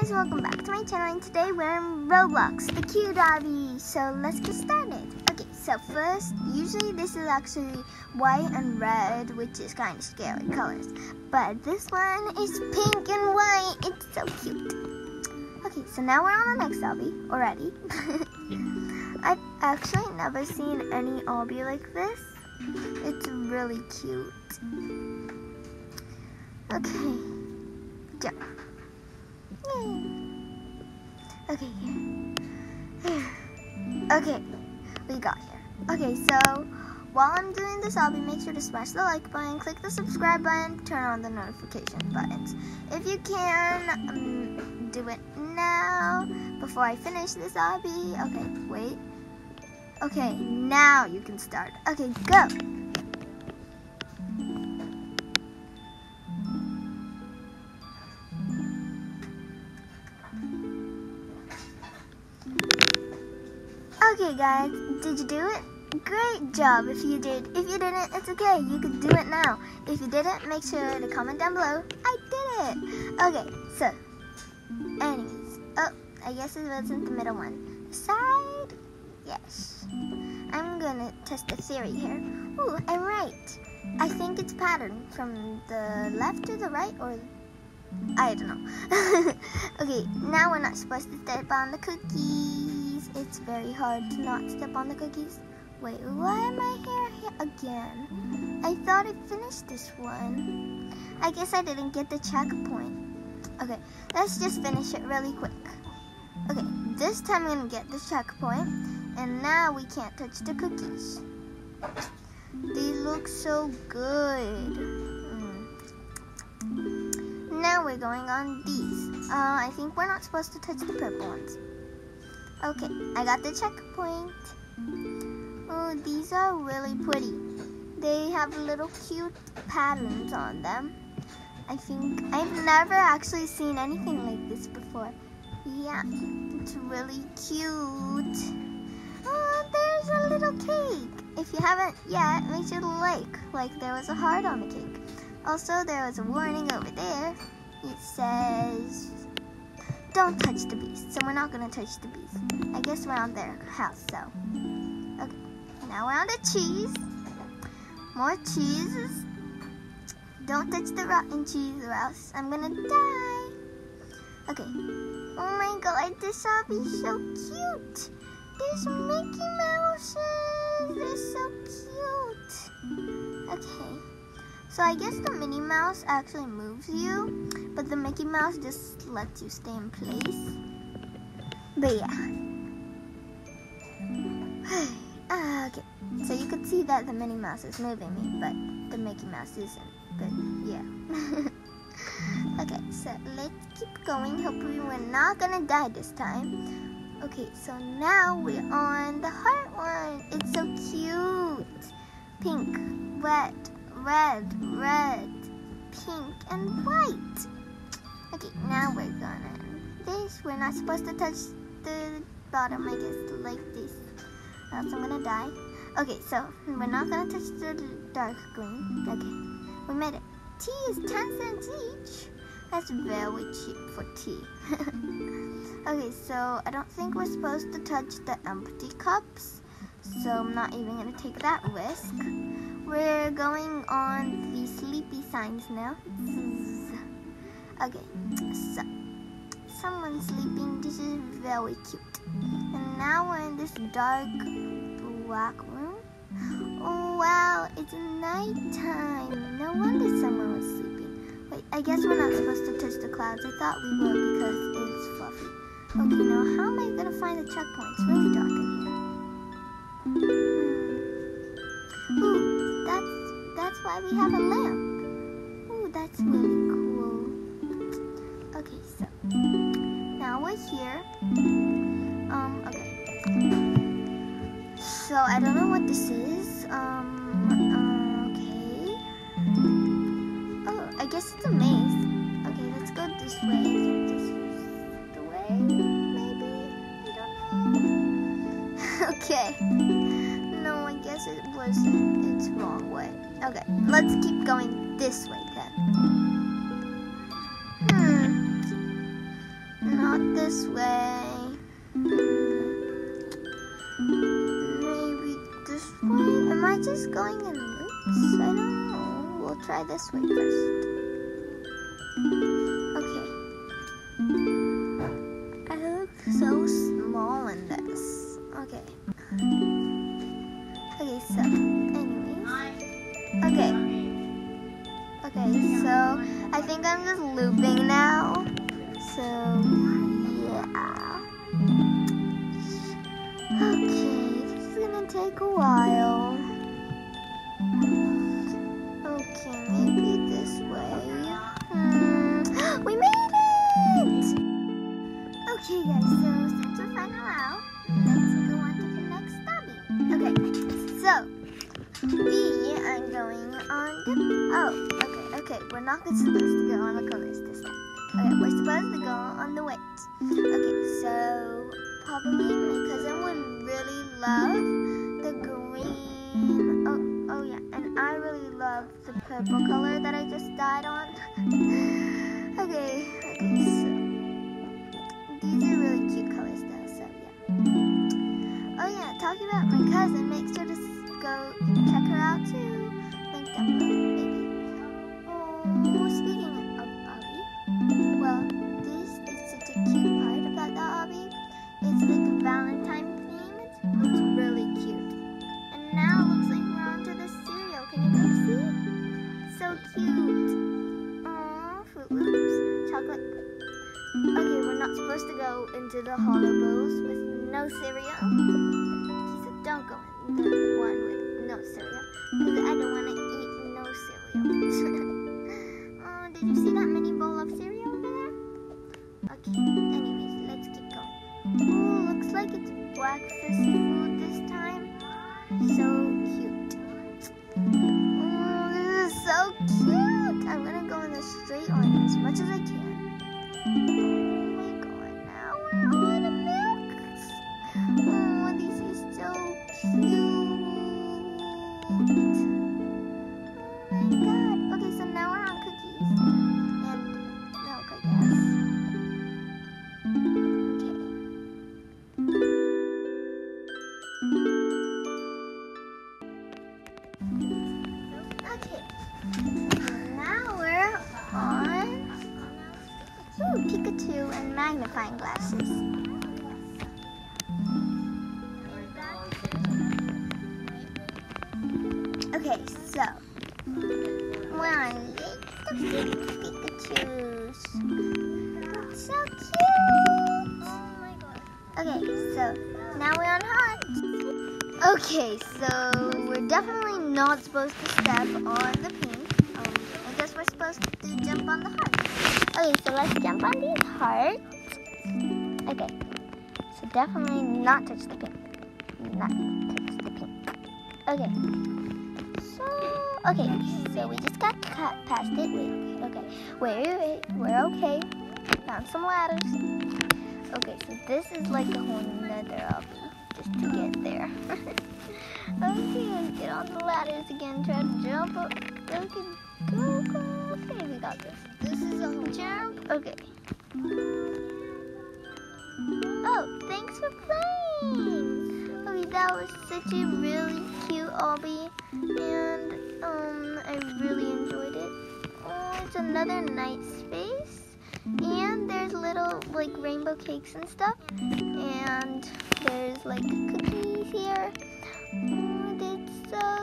guys, welcome back to my channel and today we're in Roblox, the cute obby. So let's get started. Okay, so first, usually this is actually white and red, which is kind of scary colors. But this one is pink and white. It's so cute. Okay, so now we're on the next obby already. I've actually never seen any obby like this. It's really cute. Okay, jump. Okay, here. Okay, we got here. Okay, so while I'm doing this, I'll be make sure to smash the like button, click the subscribe button, turn on the notification buttons. If you can, um, do it now before I finish this obby. Okay, wait. Okay, now you can start. Okay, go. Okay, guys, did you do it? Great job if you did. If you didn't, it's okay. You can do it now. If you didn't, make sure to comment down below. I did it. Okay, so, enemies. Oh, I guess it wasn't the middle one. Side? Yes. I'm gonna test the theory here. Ooh, I'm right. I think it's pattern from the left to the right or I don't know. okay, now we're not supposed to step on the cookies. It's very hard to not step on the cookies. Wait, why am I here, again? I thought I finished this one. I guess I didn't get the checkpoint. Okay, let's just finish it really quick. Okay, this time I'm gonna get the checkpoint, and now we can't touch the cookies. They look so good. Mm. Now we're going on these. Uh, I think we're not supposed to touch the purple ones. Okay, I got the checkpoint. Oh, these are really pretty. They have little cute patterns on them. I think I've never actually seen anything like this before. Yeah, it's really cute. Oh, there's a little cake. If you haven't yet, make sure to like, like there was a heart on the cake. Also, there was a warning over there. It says, don't touch the bees. So we're not to touch the bees. I guess we're on their house, so. Okay, now we're on the cheese. More cheeses. Don't touch the rotten cheese or else I'm to die. Okay. Oh my god, this obby is so cute. There's Mickey Mouses. They're so cute. Okay. So I guess the Minnie Mouse actually moves you, but the Mickey Mouse just lets you stay in place. But yeah. okay. So you could see that the Minnie Mouse is moving me, but the Mickey Mouse isn't. But yeah. okay, so let's keep going. Hopefully we're not gonna die this time. Okay, so now we're on the heart one. It's so cute. Pink, red, red, red, pink, and white. Okay, now we're gonna this. We're not supposed to touch the bottom, I guess, like this. Else I'm gonna die. Okay, so we're not gonna touch the dark green. Okay, we made it. Tea is 10 cents each. That's very cheap for tea. okay, so I don't think we're supposed to touch the empty cups. So I'm not even to take that risk. We're going on the sleepy signs now. Okay, so someone's sleeping. This is very cute. And now we're in this dark black room. Oh wow, it's nighttime. No wonder someone was sleeping. Wait, I guess we're not supposed to touch the clouds. I thought we were because it's fluffy. Okay, now how am I gonna find the checkpoint? It's really dark we have a lamp. Ooh, that's really cool. Okay, so now we're here. Um, okay. So I don't know what this is. Um. Okay. Oh, I guess it's a maze. Okay, let's go this way. This is the way, maybe? I don't know. okay. No, I guess it was, it's wrong way. Okay, let's keep going this way then. Hmm. Not this way. Maybe this way? Am I just going in loops? I don't know. We'll try this way first. Okay. I look so small in this. Okay. Think I'm just looping now. So, yeah. Okay, this is gonna take a while. Okay, maybe this way. Hmm. We made it! Okay, guys, so since we're finally out, let's go on to the next lobby. Okay, so we are going on the. Oh, okay, okay, we're not supposed to go on the colors this time. Okay, we're supposed to go on the weights. Okay, so probably my cousin would really love the green. Oh, oh yeah, and I really love the purple color that I just dyed on. okay, okay, so these are really cute colors though, so yeah. Oh yeah, talking about my cousin, make sure to go check her out too. Link down below, to go into the hollow bowls with no cereal. So don't go in the one with no cereal. Because I don't want to eat no cereal. oh, did you see that mini bowl of cereal over there? Okay, anyways, let's keep going. Oh, looks like it's breakfast Pikachu and magnifying glasses. Okay, so we're on little Pikachu's. So cute. Okay, so now we're on hunt. Okay, so we're definitely not supposed to step on the pink. Um, I guess we're supposed to jump on the heart. Okay, so let's jump on these hearts. Okay, so definitely not touch the pink. Not touch the pink. Okay. So, okay, so we just got past it. Wait, okay, wait, wait, wait, we're okay. Found some ladders. Okay, so this is like a whole nother obby just to get there. okay, let's get on the ladders again, try to jump up. Okay, go, go. Okay, we got this. This is a jump. Okay. Oh, thanks for playing. Okay, that was such a really cute obby, and um, I really enjoyed it. Oh, it's another night space, and there's little like rainbow cakes and stuff, and there's like cookies here. Oh, that's so